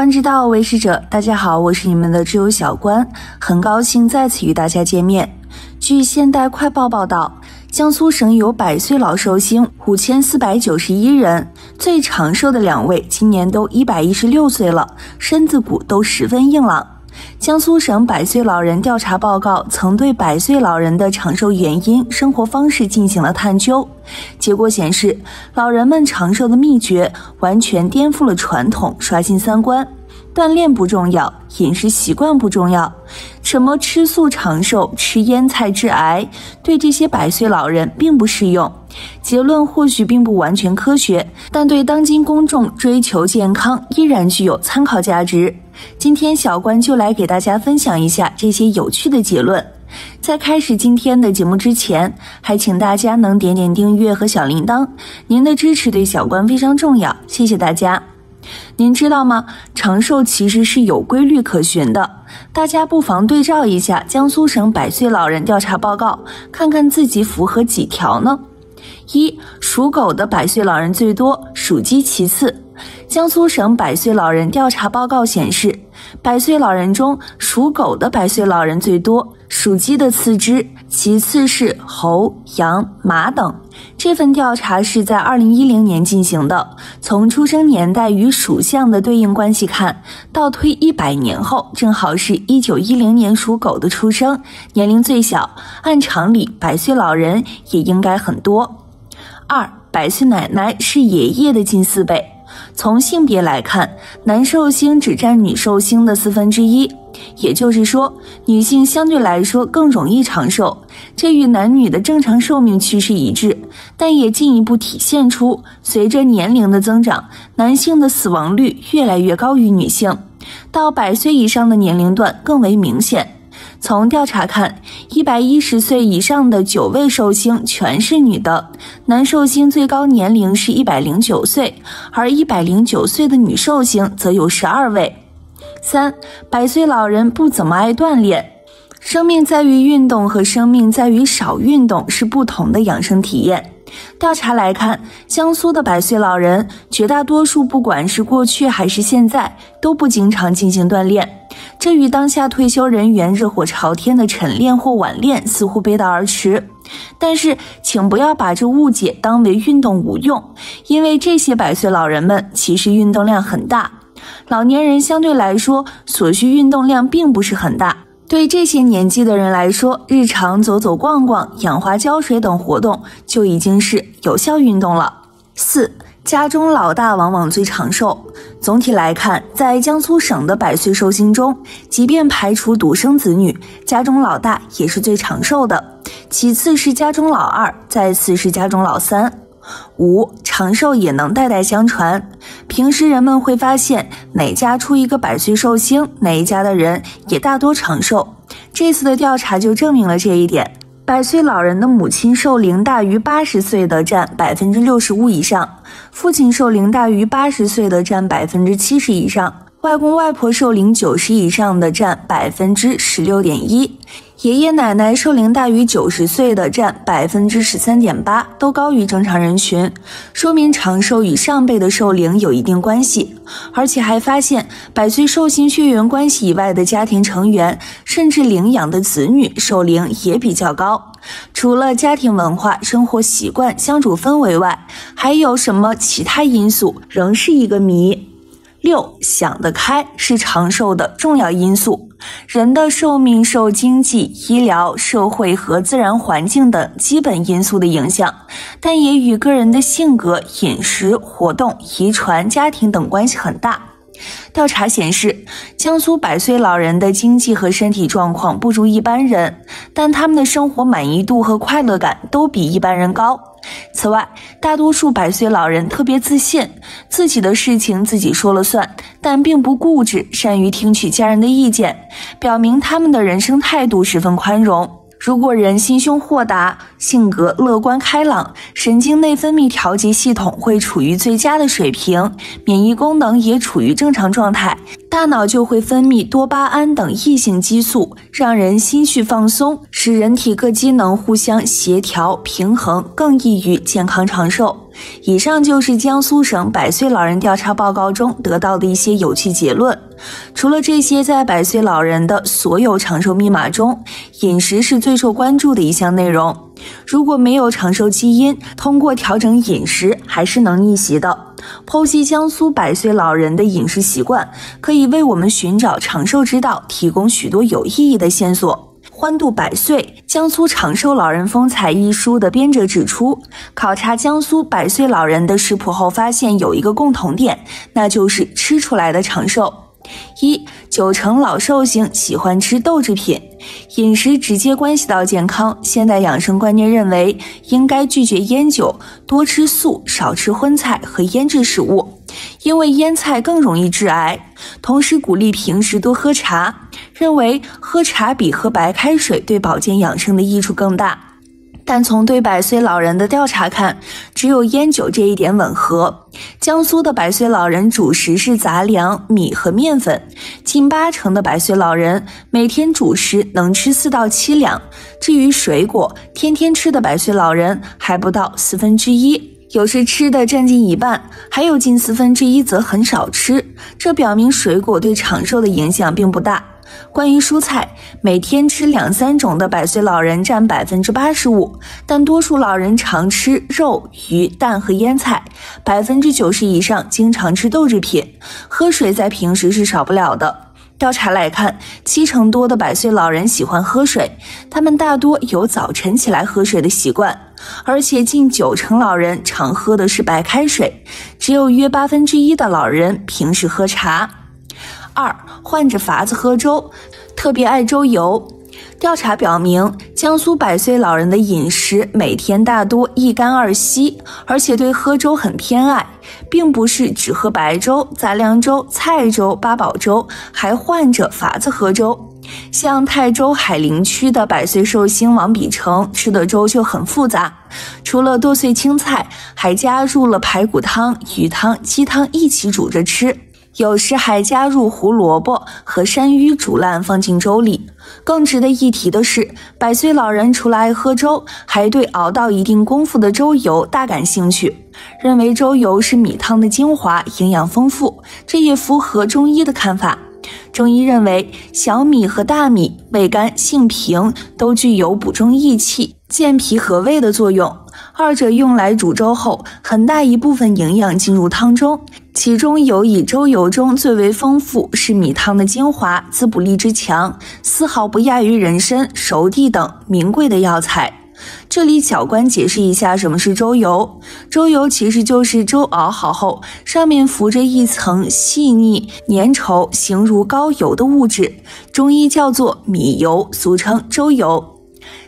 观之道，为师者。大家好，我是你们的挚友小关，很高兴再次与大家见面。据现代快报报道，江苏省有百岁老寿星五千四百九十一人，最长寿的两位今年都一百一十六岁了，身子骨都十分硬朗。江苏省百岁老人调查报告曾对百岁老人的长寿原因、生活方式进行了探究，结果显示，老人们长寿的秘诀完全颠覆了传统，刷新三观。锻炼不重要，饮食习惯不重要，什么吃素长寿、吃腌菜致癌，对这些百岁老人并不适用。结论或许并不完全科学，但对当今公众追求健康依然具有参考价值。今天小关就来给大家分享一下这些有趣的结论。在开始今天的节目之前，还请大家能点点订阅和小铃铛，您的支持对小关非常重要，谢谢大家。您知道吗？长寿其实是有规律可循的，大家不妨对照一下江苏省百岁老人调查报告，看看自己符合几条呢？一属狗的百岁老人最多，属鸡其次。江苏省百岁老人调查报告显示，百岁老人中属狗的百岁老人最多，属鸡的次之，其次是猴、羊、马等。这份调查是在二零一零年进行的，从出生年代与属相的对应关系看，倒推一百年后，正好是一九一零年属狗的出生，年龄最小，按常理，百岁老人也应该很多。二，百岁奶奶是爷爷的近四倍。从性别来看，男寿星只占女寿星的四分之一，也就是说，女性相对来说更容易长寿。这与男女的正常寿命趋势一致，但也进一步体现出，随着年龄的增长，男性的死亡率越来越高于女性，到百岁以上的年龄段更为明显。从调查看，一百一十岁以上的九位寿星全是女的，男寿星最高年龄是一百零九岁，而一百零九岁的女寿星则有十二位。三百岁老人不怎么爱锻炼，生命在于运动和生命在于少运动是不同的养生体验。调查来看，江苏的百岁老人绝大多数，不管是过去还是现在，都不经常进行锻炼。这与当下退休人员热火朝天的晨练或晚练似乎背道而驰，但是请不要把这误解当为运动无用，因为这些百岁老人们其实运动量很大。老年人相对来说所需运动量并不是很大，对这些年纪的人来说，日常走走逛逛、养花浇水等活动就已经是有效运动了。四。家中老大往往最长寿。总体来看，在江苏省的百岁寿星中，即便排除独生子女，家中老大也是最长寿的。其次是家中老二，再次是家中老三。五长寿也能代代相传。平时人们会发现，哪家出一个百岁寿星，哪一家的人也大多长寿。这次的调查就证明了这一点。百岁老人的母亲寿龄大于八十岁的占百分之六十五以上，父亲寿龄大于八十岁的占百分之七十以上，外公外婆寿龄九十以上的占百分之十六点一。爷爷奶奶寿龄大于九十岁的占百分之十三点八，都高于正常人群，说明长寿与上辈的寿龄有一定关系。而且还发现，百岁寿星血缘关系以外的家庭成员，甚至领养的子女寿龄也比较高。除了家庭文化、生活习惯、相处氛围外，还有什么其他因素，仍是一个谜。六想得开是长寿的重要因素。人的寿命受经济、医疗、社会和自然环境等基本因素的影响，但也与个人的性格、饮食、活动、遗传、家庭等关系很大。调查显示，江苏百岁老人的经济和身体状况不如一般人，但他们的生活满意度和快乐感都比一般人高。此外，大多数百岁老人特别自信，自己的事情自己说了算，但并不固执，善于听取家人的意见，表明他们的人生态度十分宽容。如果人心胸豁达，性格乐观开朗，神经内分泌调节系统会处于最佳的水平，免疫功能也处于正常状态，大脑就会分泌多巴胺等异性激素，让人心绪放松，使人体各机能互相协调平衡，更易于健康长寿。以上就是江苏省百岁老人调查报告中得到的一些有趣结论。除了这些，在百岁老人的所有长寿密码中，饮食是最受关注的一项内容。如果没有长寿基因，通过调整饮食还是能逆袭的。剖析江苏百岁老人的饮食习惯，可以为我们寻找长寿之道提供许多有意义的线索。欢度百岁，江苏长寿老人风采一书的编者指出，考察江苏百岁老人的食谱后，发现有一个共同点，那就是吃出来的长寿。一九成老寿星喜欢吃豆制品，饮食直接关系到健康。现代养生观念认为，应该拒绝烟酒，多吃素，少吃荤菜和腌制食物。因为腌菜更容易致癌，同时鼓励平时多喝茶，认为喝茶比喝白开水对保健养生的益处更大。但从对百岁老人的调查看，只有烟酒这一点吻合。江苏的百岁老人主食是杂粮、米和面粉，近八成的百岁老人每天主食能吃四到七两。至于水果，天天吃的百岁老人还不到四分之一。有时吃的占近一半，还有近四分之一则很少吃，这表明水果对长寿的影响并不大。关于蔬菜，每天吃两三种的百岁老人占百分之八十五，但多数老人常吃肉、鱼、蛋和腌菜，百分之九十以上经常吃豆制品，喝水在平时是少不了的。调查来看，七成多的百岁老人喜欢喝水，他们大多有早晨起来喝水的习惯，而且近九成老人常喝的是白开水，只有约八分之一的老人平时喝茶。二，换着法子喝粥，特别爱粥油。调查表明，江苏百岁老人的饮食每天大多一干二稀，而且对喝粥很偏爱，并不是只喝白粥、杂粮粥、菜粥、八宝粥，还换着法子喝粥。像泰州海陵区的百岁寿星王比成吃的粥就很复杂，除了剁碎青菜，还加入了排骨汤、鱼汤、鸡汤一起煮着吃。有时还加入胡萝卜和山芋煮烂放进粥里。更值得一提的是，百岁老人除了爱喝粥，还对熬到一定功夫的粥油大感兴趣，认为粥油是米汤的精华，营养丰富。这也符合中医的看法。中医认为，小米和大米味甘性平，都具有补中益气、健脾和胃的作用。二者用来煮粥后，很大一部分营养进入汤中，其中有以粥油中最为丰富，是米汤的精华，滋补力之强，丝毫不亚于人参、熟地等名贵的药材。这里小关解释一下什么是粥油。粥油其实就是粥熬好后，上面浮着一层细腻粘稠、形如膏油的物质，中医叫做米油，俗称粥油。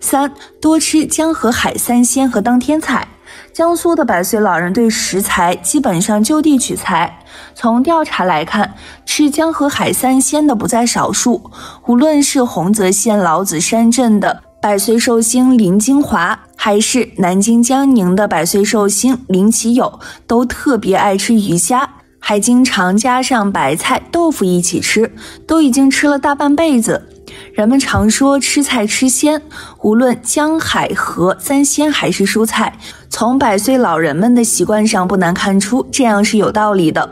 三多吃江河海三鲜和当天菜。江苏的百岁老人对食材基本上就地取材。从调查来看，吃江河海三鲜的不在少数。无论是洪泽县老子山镇的百岁寿星林金华，还是南京江宁的百岁寿星林启友，都特别爱吃鱼虾，还经常加上白菜、豆腐一起吃，都已经吃了大半辈子。人们常说吃菜吃鲜，无论江海河三鲜还是蔬菜，从百岁老人们的习惯上不难看出，这样是有道理的。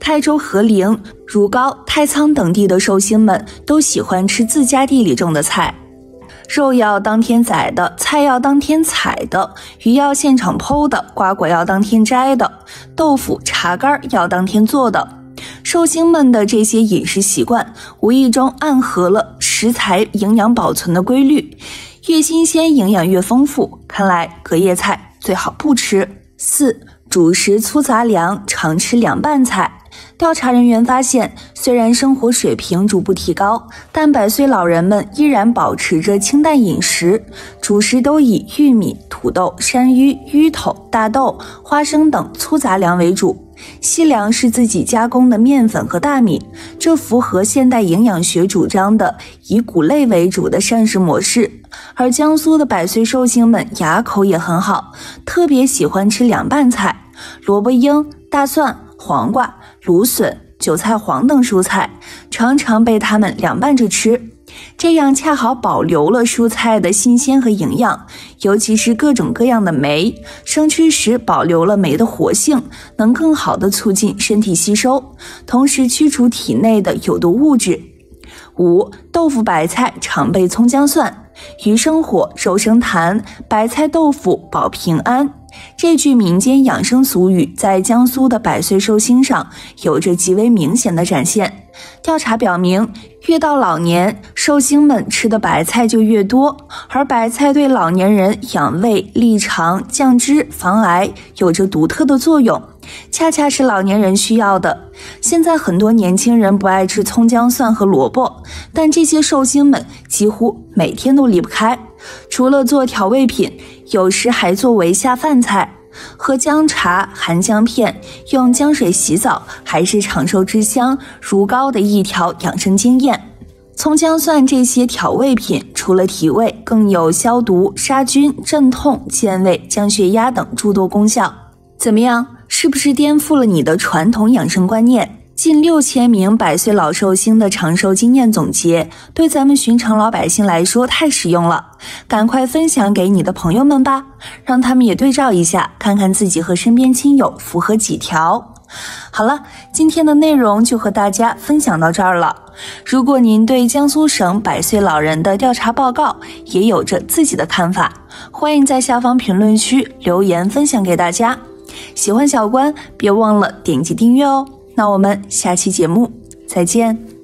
泰州和陵、如皋、太仓等地的寿星们都喜欢吃自家地里种的菜，肉要当天宰的，菜要当天采的，鱼要现场剖的，瓜果要当天摘的，豆腐、茶干要当天做的。寿星们的这些饮食习惯，无意中暗合了食材营养保存的规律，越新鲜营养越丰富。看来隔夜菜最好不吃。四主食粗杂粮，常吃凉拌菜。调查人员发现，虽然生活水平逐步提高，但百岁老人们依然保持着清淡饮食，主食都以玉米、土豆、山芋、芋头、大豆、花生等粗杂粮为主。西粮是自己加工的面粉和大米，这符合现代营养学主张的以谷类为主的膳食模式。而江苏的百岁寿星们牙口也很好，特别喜欢吃凉拌菜，萝卜缨、大蒜、黄瓜、芦笋、韭菜黄等蔬菜，常常被他们凉拌着吃。这样恰好保留了蔬菜的新鲜和营养，尤其是各种各样的酶，生吃时保留了酶的活性，能更好的促进身体吸收，同时驱除体内的有毒物质。五、豆腐白菜常备葱姜蒜，鱼生火，肉生痰，白菜豆腐保平安。这句民间养生俗语在江苏的百岁寿星上有着极为明显的展现。调查表明，越到老年，寿星们吃的白菜就越多，而白菜对老年人养胃、利肠、降脂、防癌有着独特的作用。恰恰是老年人需要的。现在很多年轻人不爱吃葱姜蒜和萝卜，但这些寿星们几乎每天都离不开。除了做调味品，有时还作为下饭菜。喝姜茶、含姜片，用姜水洗澡，还是长寿之乡如膏的一条养生经验。葱姜蒜这些调味品，除了提味，更有消毒、杀菌、镇痛、健胃、降血压等诸多功效。怎么样？是不是颠覆了你的传统养生观念？近六千名百岁老寿星的长寿经验总结，对咱们寻常老百姓来说太实用了，赶快分享给你的朋友们吧，让他们也对照一下，看看自己和身边亲友符合几条。好了，今天的内容就和大家分享到这儿了。如果您对江苏省百岁老人的调查报告也有着自己的看法，欢迎在下方评论区留言分享给大家。喜欢小关，别忘了点击订阅哦。那我们下期节目再见。